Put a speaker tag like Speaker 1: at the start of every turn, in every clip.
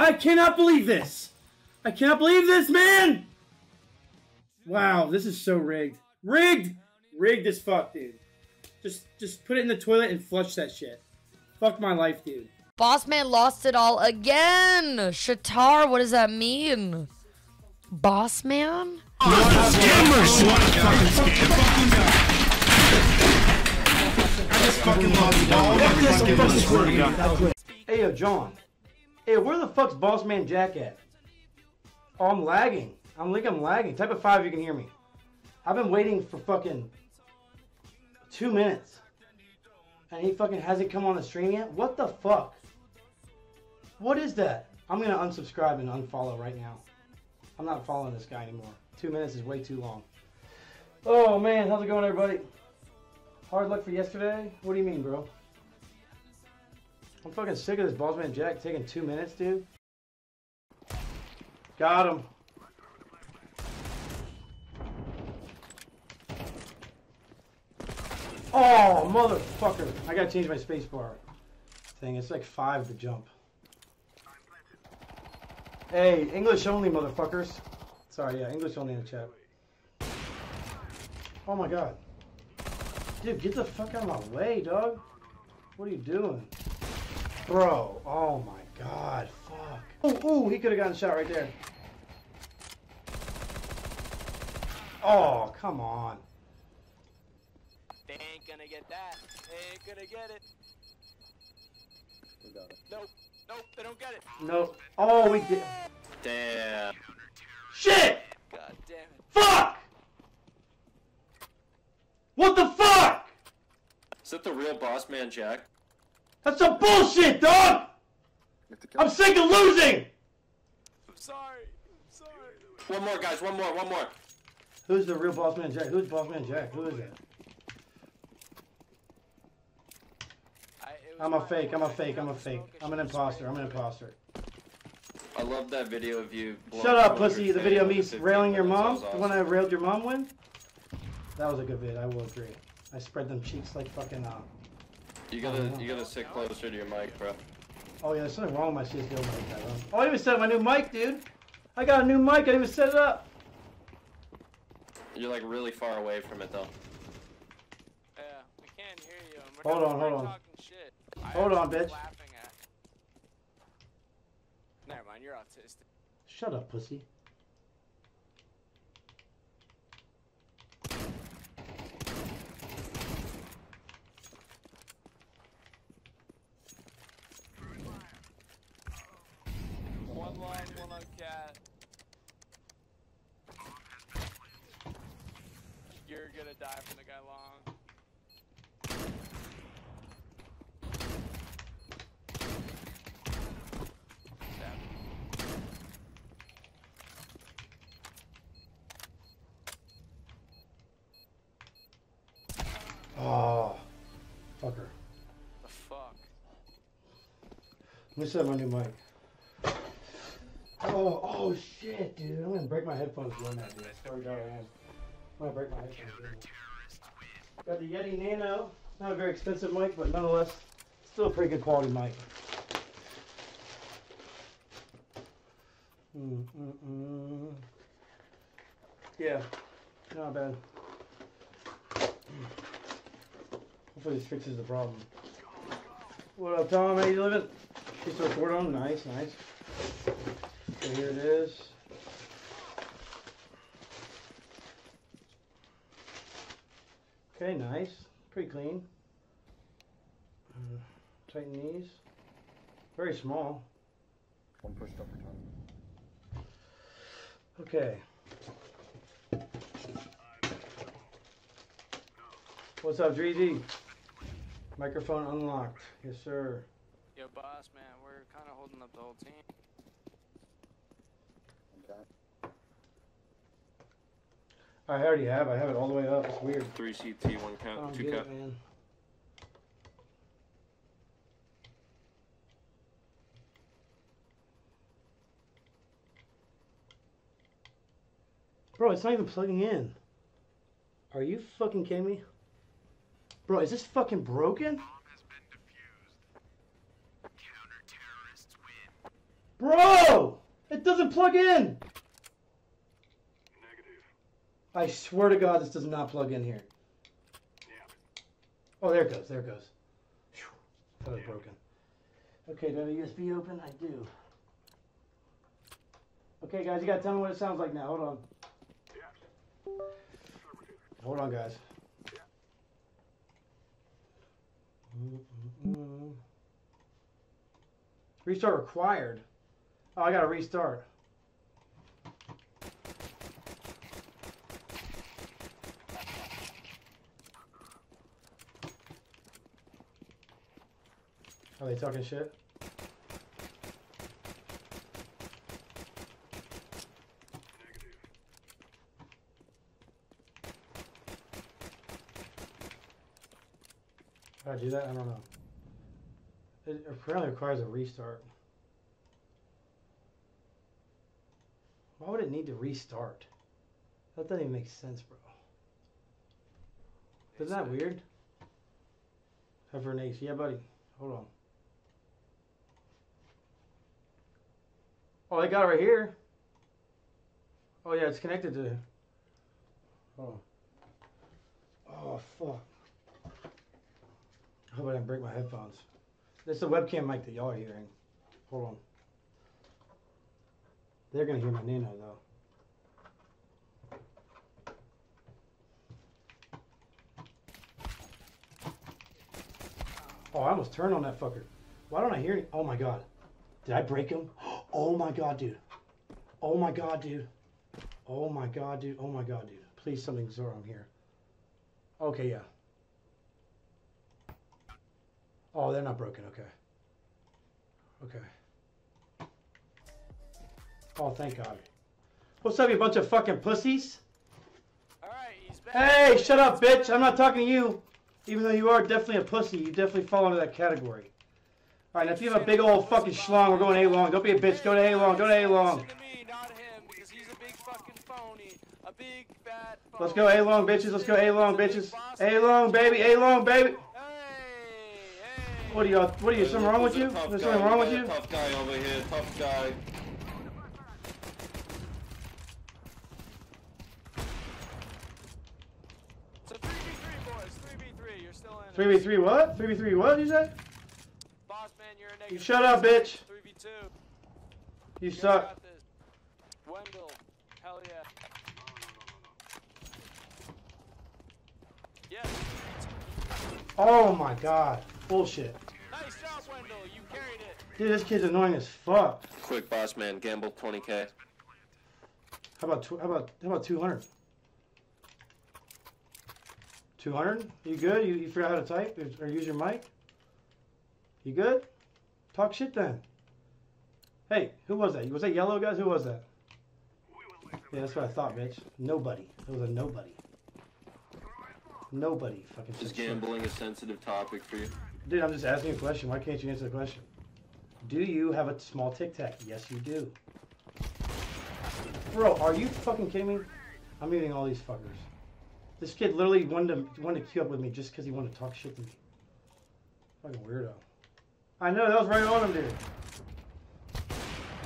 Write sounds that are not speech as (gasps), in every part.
Speaker 1: I cannot believe this. I cannot believe this, man. Wow, this is so rigged. Rigged. Rigged as fuck, dude. Just just put it in the toilet and flush that shit. Fuck my life, dude.
Speaker 2: Boss man lost it all again. Shatar, what does that mean? Boss man?
Speaker 1: Hey, yo, John. Hey, where the fuck's Boss Man Jack at? Oh, I'm lagging. I'm like I'm lagging. Type of five, you can hear me. I've been waiting for fucking two minutes, and he fucking hasn't come on the stream yet. What the fuck? What is that? I'm gonna unsubscribe and unfollow right now. I'm not following this guy anymore. Two minutes is way too long. Oh man, how's it going, everybody? Hard luck for yesterday? What do you mean, bro? I'm fucking sick of this Bossman Jack taking two minutes, dude. Got him. Oh, motherfucker. I gotta change my spacebar thing. It's like five to jump. Hey, English only, motherfuckers. Sorry, yeah, English only in the chat. Oh my god. Dude, get the fuck out of my way, dog. What are you doing? Bro, oh my god, fuck. Oh, ooh, he could have gotten shot right there. Oh, come on.
Speaker 3: They ain't gonna get that. They ain't gonna get it. Nope. Nope, they don't get it.
Speaker 1: Nope. Oh, we did.
Speaker 3: Damn.
Speaker 1: Shit!
Speaker 3: God damn it.
Speaker 1: Fuck! What the fuck?
Speaker 4: Is that the real boss man, Jack?
Speaker 1: That's some bullshit, dog! I'm sick of losing!
Speaker 3: I'm sorry. I'm sorry.
Speaker 4: One more, guys. One more. One more.
Speaker 1: Who's the real boss man Jack? Who's boss man Jack? Who is that?
Speaker 3: I, it
Speaker 1: I'm a fake, I'm a fake, I'm a fake. I'm an imposter, I'm an imposter.
Speaker 4: I love that video of you.
Speaker 1: Shut up, pussy. The video of me
Speaker 4: with 15
Speaker 1: railing your mom?
Speaker 4: That
Speaker 1: The one I railed your mom with? That was a good vid, I will agree. I spread them cheeks like fucking, uh...
Speaker 4: You gotta, oh, you gotta sit closer to your mic, bro.
Speaker 1: Oh yeah, there's something wrong with my CSGO mic. I Oh, I didn't even set up my new mic, dude! I got a new mic, I didn't even set it up!
Speaker 4: You're like really far away from it though.
Speaker 3: Yeah, we can't hear you. we're
Speaker 1: Hold on, hold on.
Speaker 3: shit.
Speaker 1: Hold on, bitch.
Speaker 3: At. Never mind, you're autistic.
Speaker 1: Shut up, pussy.
Speaker 3: One long, cat. You're gonna die from the guy long.
Speaker 1: Oh, fucker.
Speaker 3: The fuck?
Speaker 1: Let me set my new mic. Oh, oh shit, dude. I'm gonna break my headphones doing that, dude. I swear to God, I am. Gonna break my headphones. Got the Yeti Nano. Not a very expensive mic, but nonetheless, still a pretty good quality mic. Mm, mm, mm. Yeah, not bad. Hopefully this fixes the problem. What up, Tom? How you living? She's the record on. Nice, nice. So here it is. Okay, nice. Pretty clean. Uh, tighten these. Very small.
Speaker 5: One push up per time.
Speaker 1: Okay. What's up, Dreezy? Microphone unlocked. Yes, sir.
Speaker 3: Yo, boss man, we're kind of holding up the whole team.
Speaker 1: I already have. I have it all the way up. It's weird.
Speaker 4: Three CT, one
Speaker 1: I
Speaker 4: count,
Speaker 1: don't
Speaker 4: two
Speaker 1: get
Speaker 4: count.
Speaker 1: it, man. Bro, it's not even plugging in. Are you fucking kidding me? Bro, is this fucking broken? Bro! It doesn't plug in! I swear to God, this does not plug in here. Oh, there it goes. There it goes. Phew. Thought it was broken. Okay, do I have a USB open? I do. Okay, guys, you gotta tell me what it sounds like now. Hold on. Hold on, guys. Mm-mm-mm. Restart required. Oh, I gotta restart. Are they talking shit? How do I do that? I don't know. It apparently requires a restart. Why would it need to restart? That doesn't even make sense, bro. Isn't that weird? Hover an H. Yeah, buddy. Hold on. Oh, they got it right here. Oh, yeah, it's connected to. Oh. Oh, fuck. I hope I didn't break my headphones. This is the webcam mic that y'all are hearing. Hold on. They're gonna hear my nano though. Oh, I almost turned on that fucker. Why don't I hear any? Oh my god. Did I break him? (gasps) Oh my god, dude. Oh my god, dude. Oh my god, dude. Oh my god, dude. Please, something's wrong here. Okay, yeah. Oh, they're not broken. Okay. Okay. Oh, thank God. What's up, you bunch of fucking pussies?
Speaker 3: Alright, he's back.
Speaker 1: Hey, shut up, bitch. I'm not talking to you. Even though you are definitely a pussy, you definitely fall into that category. All right, now if you have a big old fucking schlong, we're going A-long. Don't be a bitch. Go to A-long. Go to A-long.
Speaker 3: Listen to me, not him, because he's a big fucking phony. A big fat.
Speaker 1: Let's go A-long, bitches. Let's go A-long, bitches. A-long, baby. A-long, baby.
Speaker 3: Hey, hey.
Speaker 1: What are y'all? What are you? Something wrong with you?
Speaker 4: There's a tough
Speaker 1: There's
Speaker 4: guy.
Speaker 1: something wrong with you?
Speaker 4: Tough guy over here. Tough guy.
Speaker 3: So 3v3, boys. 3v3. You're still in.
Speaker 1: Three v three. What? Three v three. What did you say?
Speaker 3: Boss man, you're a
Speaker 1: You shut up, bitch.
Speaker 3: 3v2.
Speaker 1: You
Speaker 3: guys
Speaker 1: suck.
Speaker 3: Wendell. Hell yeah. Yes.
Speaker 1: Oh my God. Bullshit.
Speaker 3: Nice job, Wendell. You carried it.
Speaker 1: Dude, this kid's annoying as fuck.
Speaker 4: Quick boss man. Gamble 20k.
Speaker 1: How about how about how about two hundred? Two hundred? You good? You, you figure out how to type or use your mic? You good? Talk shit then. Hey, who was that? Was that yellow guys? Who was that? Yeah, that's what I thought, bitch. Nobody. It was a nobody. Nobody fucking
Speaker 4: Is
Speaker 1: said shit.
Speaker 4: gambling a sensitive topic for you?
Speaker 1: Dude, I'm just asking a question. Why can't you answer the question? Do you have a small tic tac? Yes, you do. Bro, are you fucking kidding me? I'm muting all these fuckers. This kid literally wanted to wanted to queue up with me just because he wanted to talk shit to me. Fucking weirdo. I know that was right on him, dude.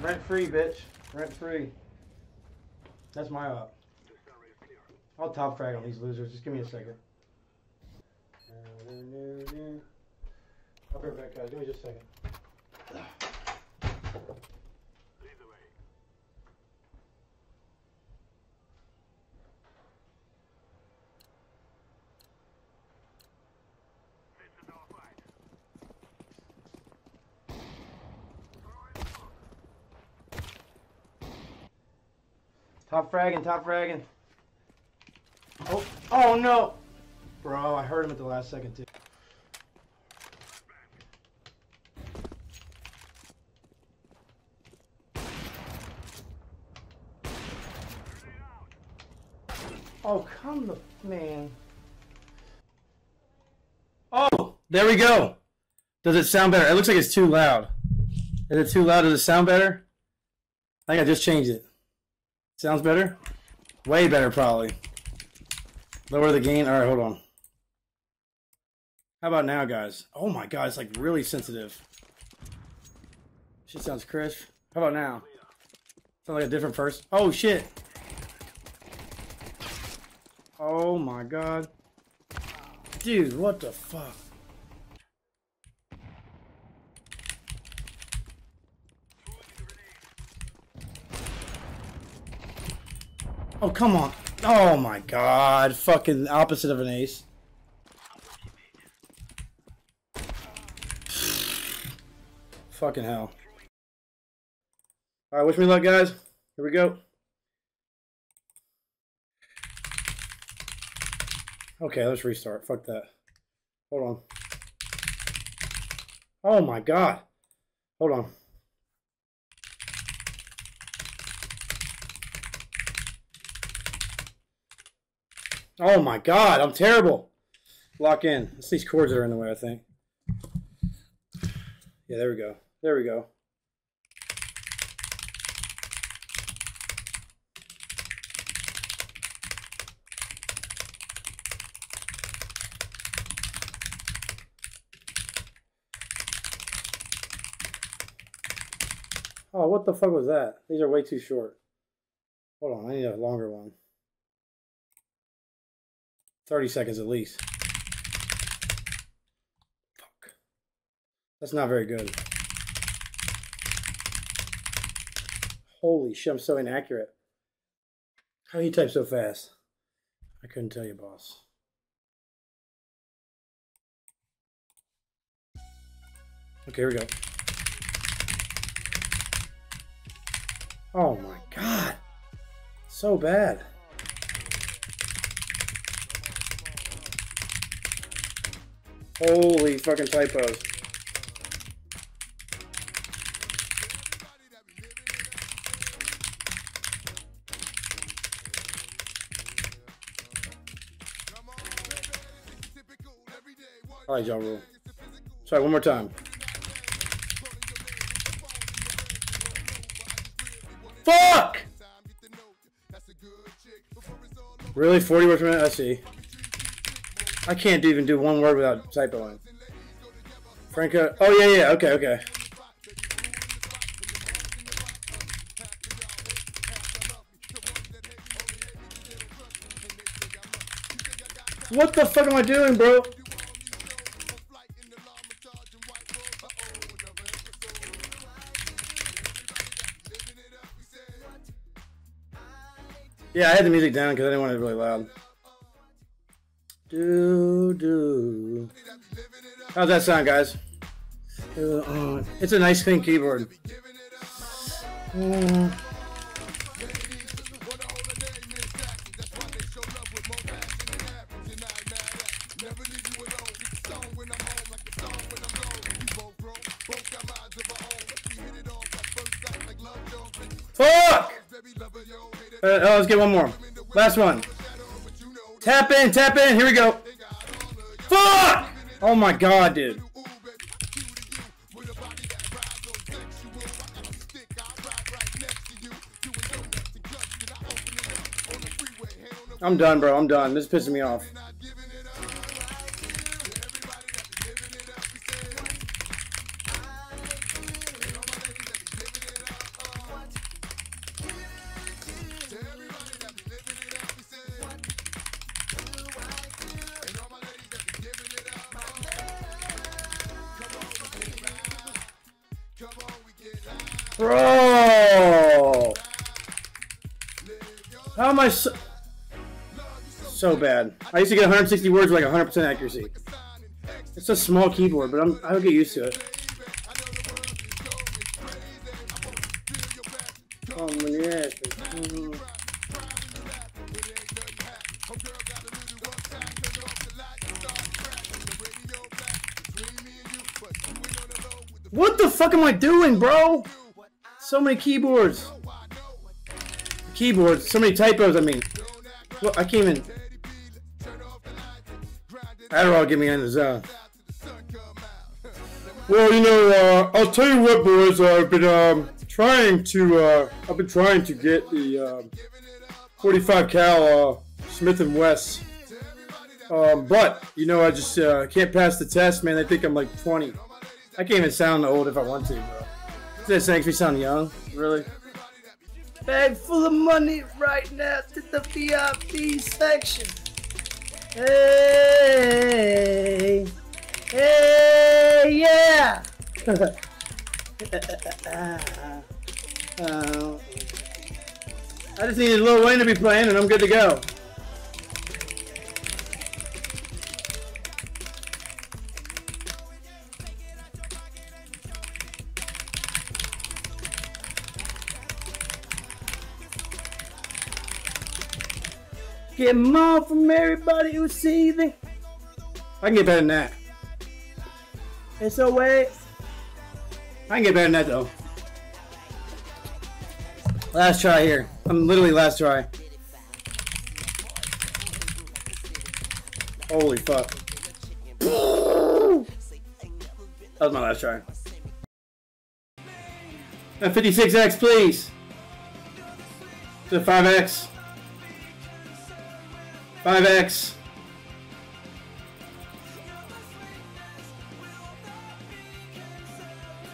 Speaker 1: Rent free, bitch. Rent free. That's my op. I'll top frag on these losers. Just give me a second. Uh, I'll be right back, guys. Give me just a second. Top fragging, top fragging. Oh, oh no! Bro, I heard him at the last second too. Oh, come the man. Oh, there we go. Does it sound better? It looks like it's too loud. Is it too loud? Does it sound better? I think I just changed it. Sounds better? Way better, probably. Lower the gain. All right, hold on. How about now, guys? Oh my god, it's like really sensitive. Shit sounds crisp. How about now? Sound like a different person. Oh shit. Oh my god. Dude, what the fuck? Oh, come on. Oh my god. Fucking opposite of an ace. Fucking hell. Alright, wish me luck, guys. Here we go. Okay, let's restart. Fuck that. Hold on. Oh my god. Hold on. Oh my god, I'm terrible. Lock in. It's these cords that are in the way, I think. Yeah, there we go. There we go. Oh, what the fuck was that? These are way too short. Hold on, I need a longer one. 30 seconds at least. Fuck. That's not very good. Holy shit, I'm so inaccurate. How do you type so fast? I couldn't tell you, boss. Okay, here we go. Oh my god. So bad. Holy fucking typos. All right, y'all rule. Sorry, one more time. Fuck! Really? 40 words per minute? I see. I can't even do one word without typoing. Franco. Oh, yeah, yeah. Okay, okay. What the fuck am I doing, bro? Yeah, I had the music down because I didn't want it really loud. Do do. How's that sound, guys? Uh, uh, it's a nice clean keyboard. Fuck! Uh, oh, let's get one more. Last one. Tap in, tap in. Here we go. Fuck! Oh my god, dude. I'm done, bro. I'm done. This is pissing me off. So, so bad? I used to get 160 words with like 100% accuracy. It's a small keyboard, but I'm, I'll get used to it. Oh. What the fuck am I doing, bro? So many keyboards. Keyboards. So many typos, I mean. I can't even... Adderall get me in the zone. Well, you know, uh, I'll tell you what, boys. Uh, I've been um, trying to. Uh, I've been trying to get the um 45 cal uh, Smith and West. Um, but you know, I just uh, can't pass the test, man. They think I'm like 20. I can't even sound old if I want to, bro. This makes me sound young. Really? Bag full of money right now to the VIP section. Hey, hey, yeah. (laughs) Uh, uh, uh, uh, I just needed Lil Wayne to be playing, and I'm good to go. Get more from everybody who's seething. I can get better than that. It's a way. I can get better than that though. Last try here. I'm literally last try. Holy fuck. That was my last try. A 56X, please. To 5X. 5X.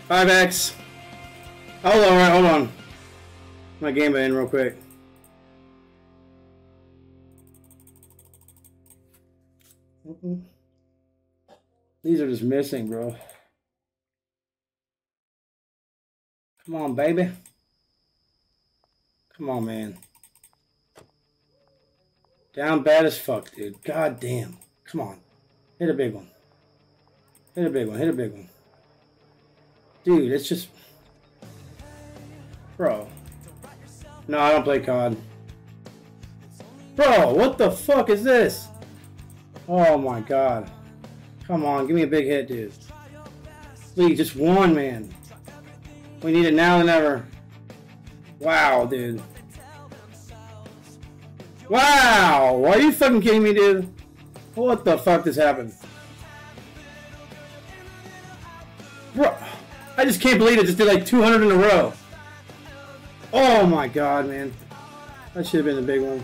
Speaker 1: Five X. Hold on, oh, right, hold on. My game in real quick. Mm-mm. These are just missing, bro. Come on, baby. Come on, man. Down bad as fuck, dude. God damn. Come on. Hit a big one. Hit a big one. Hit a big one. Dude, it's just... Bro. No, I don't play COD. Bro, what the fuck is this? Oh my god. Come on, give me a big hit, dude. Please, just one, man. We need it now than ever. Wow, dude. Wow! Are you fucking kidding me, dude? What the fuck just happened? Bro, I just can't believe it just did like 200 in a row. Oh my god, man. That should have been a big one.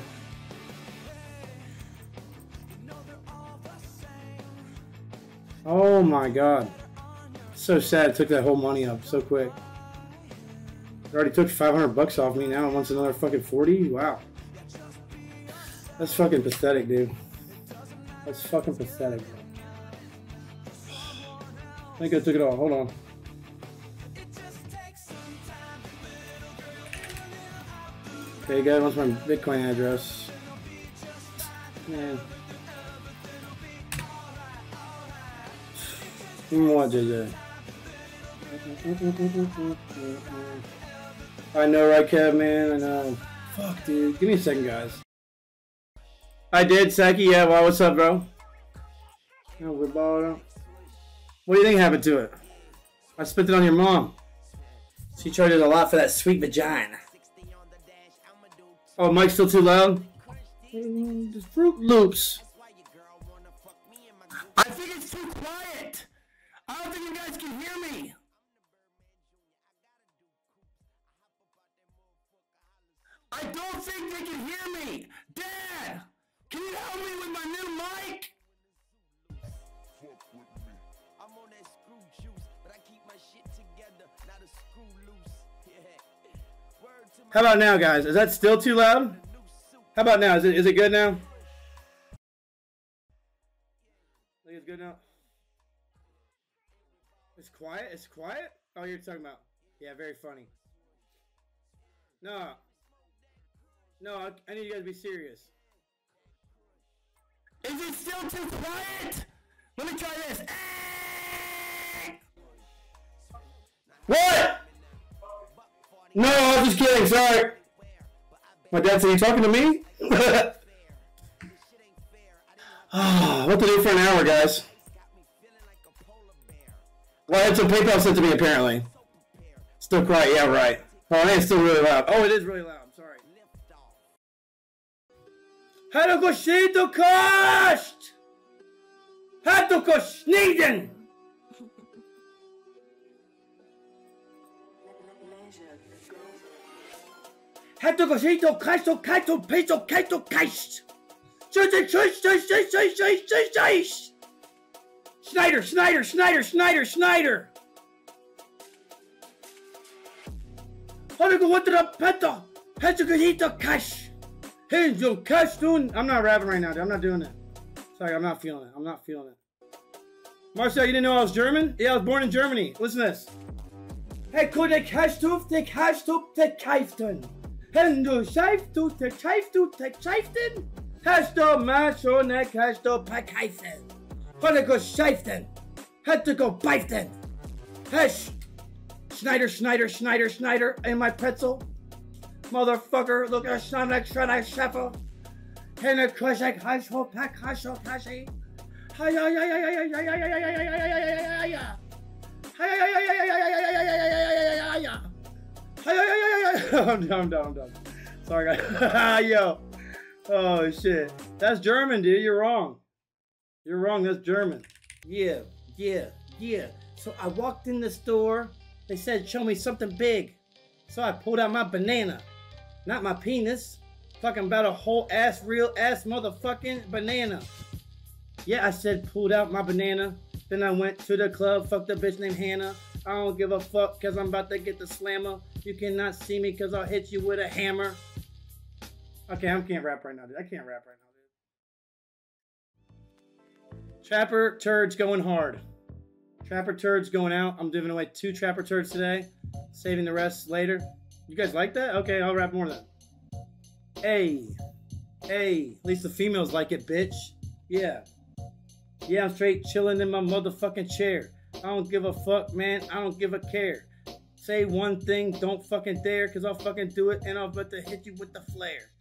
Speaker 1: Oh my god. So sad it took that whole money up so quick. It already took 500 bucks off me now it wants another fucking 40? Wow. That's fucking pathetic, dude. That's fucking pathetic. I think I took it all. Hold on. Okay, guy wants my Bitcoin address. Man. What, JJ? I know, right, Kev, man? I know. Fuck, dude. Give me a second, guys. I did, Saki. Yeah, well, what's up, bro? No, we bought it. What do you think happened to it? I spent it on your mom. She charges a lot for that sweet vagina. Oh, mic's still too loud? Just Fruit Loops. I think it's too quiet. I don't think you guys can hear me. I don't think they can hear me. Dad, can you help me with my new mic?
Speaker 6: I'm on that screw juice, but I keep my shit together, not a screw loose. (laughs) Yeah. Word to my
Speaker 1: How about now, guys? Is that still too loud? How about now? Is it is it good now? Think it's good now? It's quiet? It's quiet? Oh, you're talking about. Yeah, very funny. No. No, I, I need you guys to be serious. Is it still too quiet? Let me try this. What? No, I'm just kidding. Sorry. My dad said, "You talking to me?" (sighs) What to do for an hour, guys? Well, I had some PayPal sent to me apparently. Still quiet, yeah, right. Oh, it's still really loud. Oh, it is really loud. I'm sorry. Hallo Goshito Kost! Hallo Koshniden! Hallo Goshito Kaisto Kaito Peso Kaito Kaist! Schneider, Schneider, Schneider, Schneider, Schneider! How go what the peta? Had to eat the cash. Hey, Joe, cash doing. I'm not rapping right now, dude. I'm not doing it. Sorry, I'm not feeling it. I'm not feeling it. Marcel, you didn't know I was German? Yeah, I was born in Germany. Listen to this. Hey, could the cash to the cash to the Kaiften? Hen du scheif du the scheif du the scheiften? Hast du mal schon der cash to pakeifen? Wanna go scheiften? Had to go beiften? Hesh! Schneider, Schneider, Schneider, Schneider, and my pretzel motherfucker, look at Shanak Shanai Shepa, Hena Kushak Hasho Pak Hasho Kashi. I'm down, down, down. Sorry, guys. Yo. Oh, shit. That's German, dude. You're wrong. You're wrong. That's German. Yeah, yeah, yeah. So I walked in the store. They said, show me something big. So I pulled out my banana. Not my penis. Fucking about a whole ass, real ass motherfucking banana. Yeah, I said pulled out my banana. Then I went to the club, fucked a bitch named Hannah. I don't give a fuck cause I'm about to get the slammer. You cannot see me cause I'll hit you with a hammer. Okay, I can't rap right now, dude. I can't rap right now, dude. Trapper turds going hard. Trapper turds going out. I'm giving away two trapper turds today. Saving the rest later. You guys like that? Okay, I'll rap more then. Hey. Hey. At least the females like it, bitch. Yeah. Yeah, I'm straight chilling in my motherfucking chair. I don't give a fuck, man. I don't give a care. Say one thing, don't fucking dare, cause I'll fucking do it and I'll about to hit you with the flare.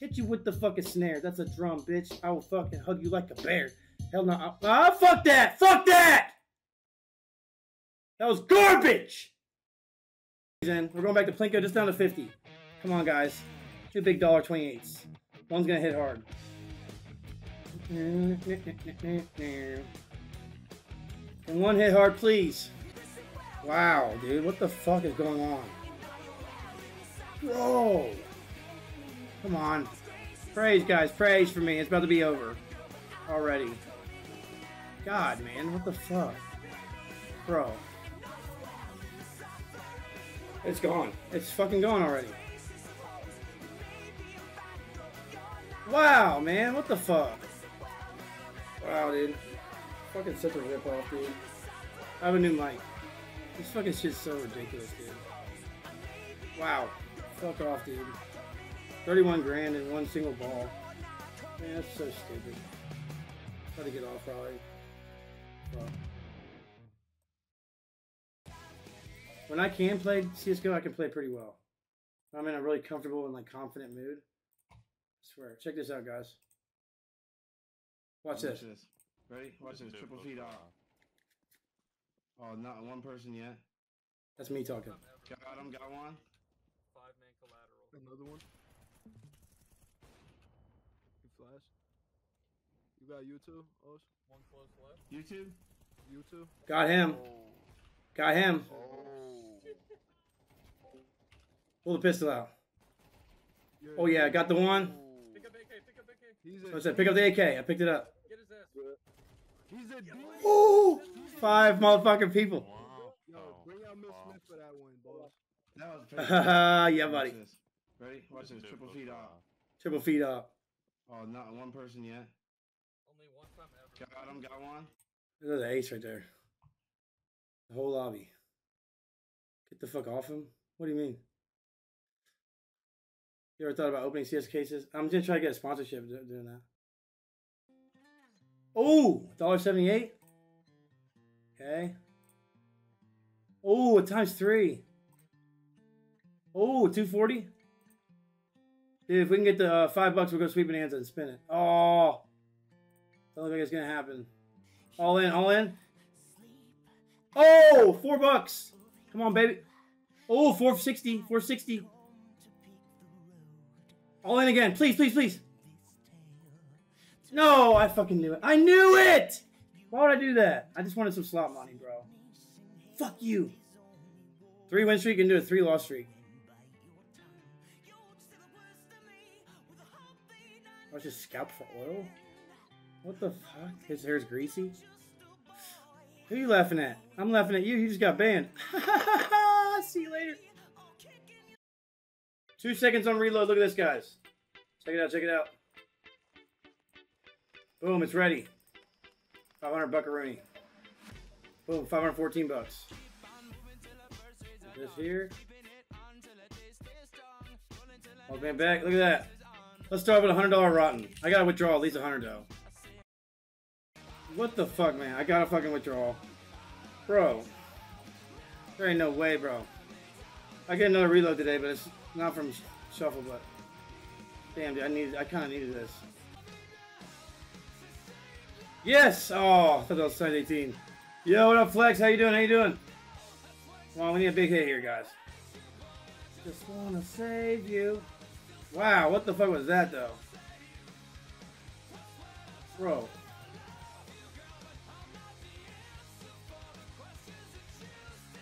Speaker 1: Hit you with the fucking snare. That's a drum, bitch. I will fucking hug you like a bear. Hell no. Ah, fuck that! Fuck that! That was garbage! In. We're going back to Plinko, just down to 50. Come on, guys. Two big dollar 28s. One's gonna hit hard. Can one hit hard, please? Wow, dude, what the fuck is going on? Whoa! Come on. Praise, guys, praise for me. It's about to be over. Already. God, man, what the fuck? Bro. It's gone. It's fucking gone already. Wow, man, what the fuck? Wow, dude. Fucking such a rip off, dude. I have a new mic. This fucking shit's so ridiculous, dude. Wow. Fuck off, dude. 31 grand in one single ball. Man, that's so stupid. Try to get off, probably. Fuck. When I can play CSGO, I can play pretty well. I'm in a really comfortable and like confident mood. I swear. Check this out, guys. Watch this. Ready? Watch this. Triple feet off. Oh, not one person yet. That's me talking. Got him. Got one.
Speaker 7: Five man collateral. Another one. You flash. You got you too, Osh? One close left.
Speaker 1: YouTube.
Speaker 7: You too?
Speaker 1: Got him. Oh. Got him. Oh. Pull the pistol out. Oh yeah, I got the one.
Speaker 7: Pick up AK, pick up AK. He's
Speaker 1: So I said, pick up the AK. I picked it up.
Speaker 7: Get his ass. He's a D.
Speaker 1: Ooh, five motherfucking people.
Speaker 7: Yo, oh, bring out Miss Smith for that one, boss. (laughs)
Speaker 1: yeah, buddy. Ready? Watch this. Triple feet up. Triple feet up. Oh, not one person yet.
Speaker 7: Only one time ever.
Speaker 1: Got him. Got one. There's the ace right there. The whole lobby. Get the fuck off him. What do you mean? You ever thought about opening CS cases? I'm just trying to get a sponsorship doing that. Oh, $1.78. Okay. Oh, times three. Oh, 240. Dude, if we can get the uh, five bucks, we'll go Sweet Bonanza and spin it. Oh, don't like it's gonna happen. All in, all in. Oh, four bucks. Come on, baby. Oh, 460, 460. All in again. Please, please, please. No, I fucking knew it. I knew it! Why would I do that? I just wanted some slot money, bro. Fuck you. Three win streak do a three loss streak. I was just scalped for oil? What the fuck? His hair's greasy? Who are you laughing at? I'm laughing at you. You just got banned. (laughs) See you later. Two seconds on reload. Look at this, guys. Check it out. Check it out. Boom, it's ready. 500 buckaroonie. Boom, 514 bucks. This here. Oh man, back. Look at that. Let's start with a hundred dollar rotten. I gotta withdraw at least a hundred though. What the fuck, man? I gotta fucking withdraw, bro. There ain't no way, bro. I get another reload today, but it's not from shuffle. But damn, dude, I need. I kind of needed this. Yes! Oh, I thought that was size 18. Yo, what up, Flex? How you doing? How you doing? Come on, we need a big hit here, guys. Just wanna save you. Wow, what the fuck was that, though? Bro.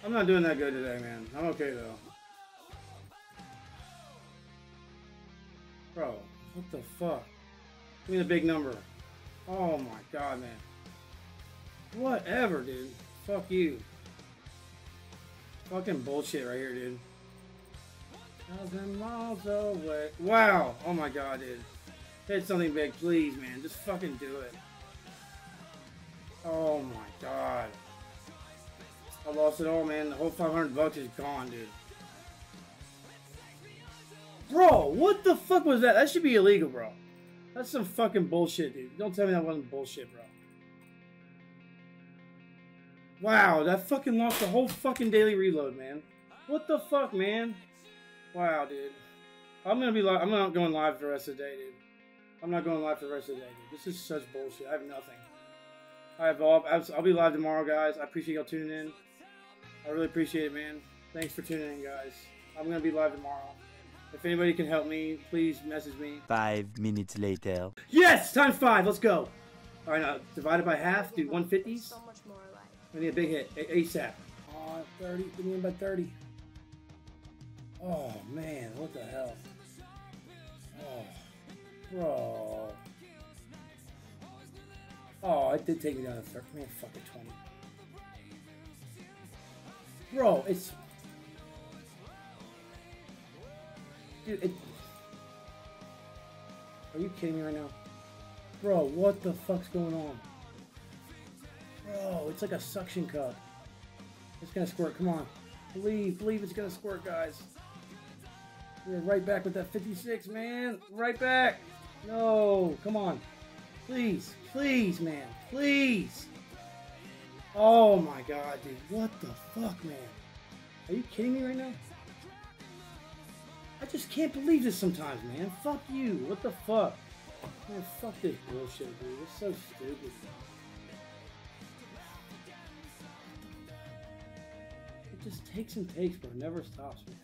Speaker 1: I'm not doing that good today, man. I'm okay, though. Bro, what the fuck? Give me the big number. Oh my god, man. Whatever, dude. Fuck you. Fucking bullshit right here, dude. Thousand miles away. Wow. Oh my god, dude. Hit something big, please, man. Just fucking do it. Oh my god. I lost it all, man. The whole 500 bucks is gone, dude. Bro, what the fuck was that? That should be illegal, bro. That's some fucking bullshit, dude. Don't tell me that wasn't bullshit, bro. Wow, that fucking lost the whole fucking daily reload, man. What the fuck, man? Wow, dude. I'm gonna be live. I'm not going live for the rest of the day, dude. I'm not going live for the rest of the day, dude. This is such bullshit. I have nothing. I have all. I'll be live tomorrow, guys. I appreciate y'all tuning in. I really appreciate it, man. Thanks for tuning in, guys. I'm gonna be live tomorrow. If anybody can help me, please message me.
Speaker 8: Five minutes later.
Speaker 1: Yes, times five. Let's go. All right, now divided by half, do 150s.
Speaker 9: So much more alive.
Speaker 1: We need a big hit A- ASAP. Oh, 30. Give me in by 30. Oh man, what the hell? Oh, bro. Oh, it did take me down to 30. Man, fuck it, 20. Bro, it's. Dude, it. Are you kidding me right now? Bro, what the fuck's going on? Bro, it's like a suction cup. It's gonna squirt, come on. Believe, believe it's gonna squirt, guys. We're right back with that 56, man. Right back. No, come on. Please, please, man. Please. Oh my god, dude. What the fuck, man? Are you kidding me right now? I just can't believe this sometimes, man. Fuck you. What the fuck? Man, fuck this bullshit, dude. It's so stupid. It just takes and takes, bro. It never stops, man.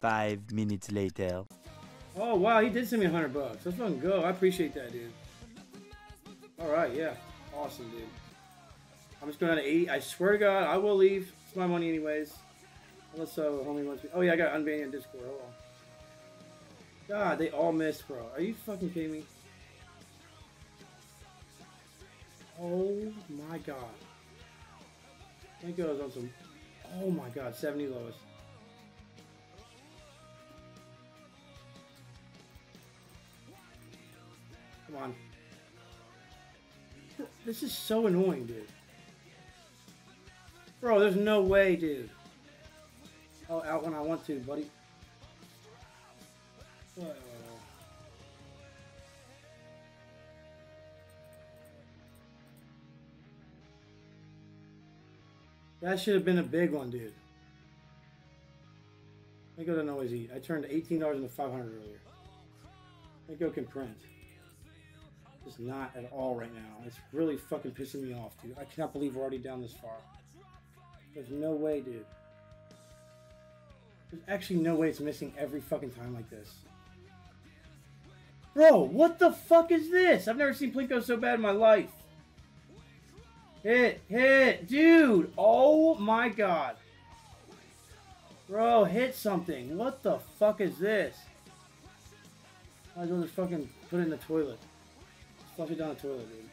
Speaker 8: Five minutes later.
Speaker 1: Oh wow, he did send me a hundred bucks. Let's fucking go. I appreciate that, dude. All right, yeah, awesome, dude. I'm just going down to 80. I swear to God, I will leave. It's my money anyways. Unless uh, homie wants me. Oh yeah, I got unbanned in Discord. Hold on. God, they all missed, bro. Are you fucking kidding me? Oh my God. I think it was on some. Oh my God, 70 lowest. Come on. This is so annoying, dude. Bro, there's no way, dude. Oh, out when I want to, buddy. That should have been a big one, dude. Let me go to Noisy. I turned $18 into 500 earlier. Let me go can print. Just not at all right now. It's really fucking pissing me off, dude. I cannot believe we're already down this far. There's no way, dude. There's actually no way it's missing every fucking time like this. Bro, what the fuck is this? I've never seen Plinko so bad in my life. Hit, hit, dude. Oh my god. Bro, hit something. What the fuck is this? Well just fucking put it in the toilet. Flush it down the toilet, dude.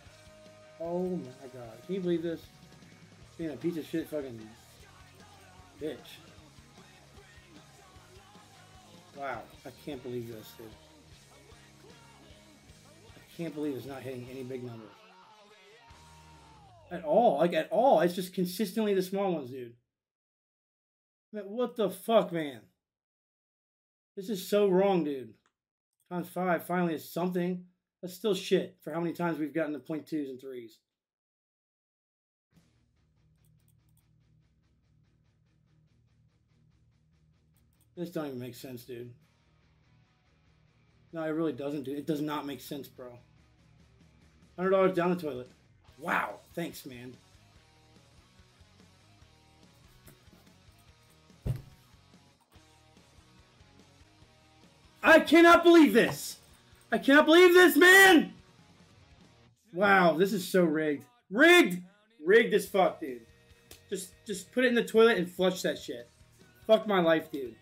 Speaker 1: Oh my god. Can you believe this? Being a piece of shit fucking bitch. Wow, I can't believe this, dude. Can't believe it's not hitting any big numbers. At all, like at all. It's just consistently the small ones, dude. Man, what the fuck, man? This is so wrong, dude. Times five finally is something. That's still shit for how many times we've gotten the point twos and threes. This don't even make sense, dude. No, it really doesn't, dude. It does not make sense, bro. Hundred dollars down the toilet. Wow, thanks, man. I cannot believe this. I cannot believe this, man. Wow, this is so rigged. Rigged, rigged as fuck, dude. Just, just put it in the toilet and flush that shit. Fuck my life, dude.